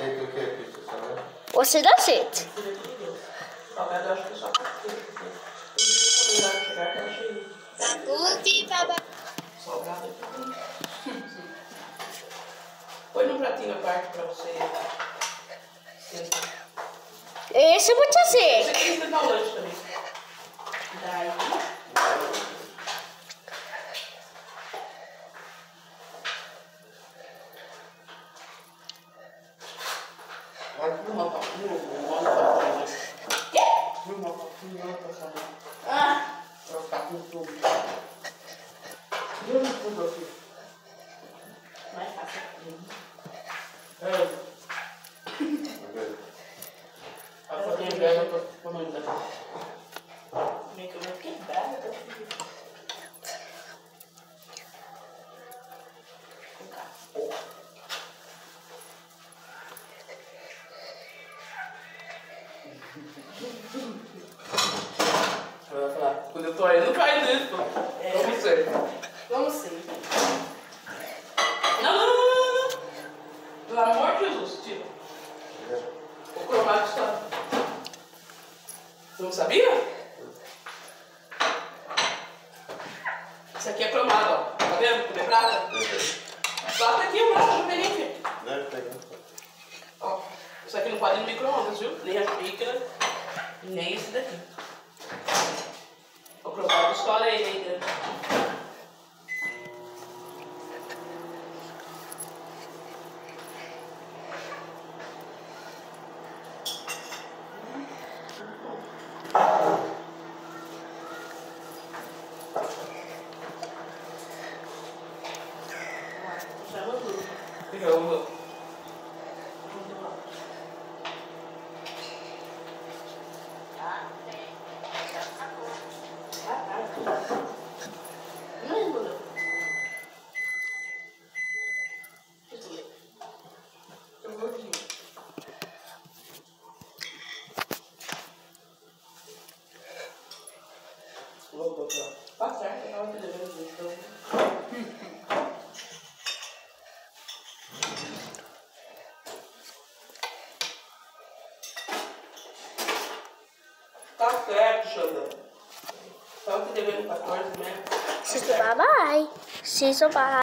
É pizza, sabe? Você dá certo. Salgado, eu acho que só chegar que eu achei Saúde, baba. salgado. Põe num pratinho à parte pra você. Esse eu vou te Você fazer. tem que esquentar o lanche também. Daí. É. A farinha velha Ela vai falar, quando eu tô aí, não faz isso. Vamos ser. Vamos ser. Não, não, não, não, não. Pelo amor de Jesus, tira. O cromático está. Você não sabia? Isso aqui é cromado, ó. Tá vendo? Como é prata? Bota aqui o macho diferente. Deve pegar. Ó. Isso aqui não pode ir no micro-ondas, viu? Nem a xícara, nem esse daqui. O cromado estoura ele Fica uma. Tá certo, eu tava te devendo isso. então. Tá certo, Xandão. Tava te devendo 14 mesmo. Siso bye bye. Siso bye.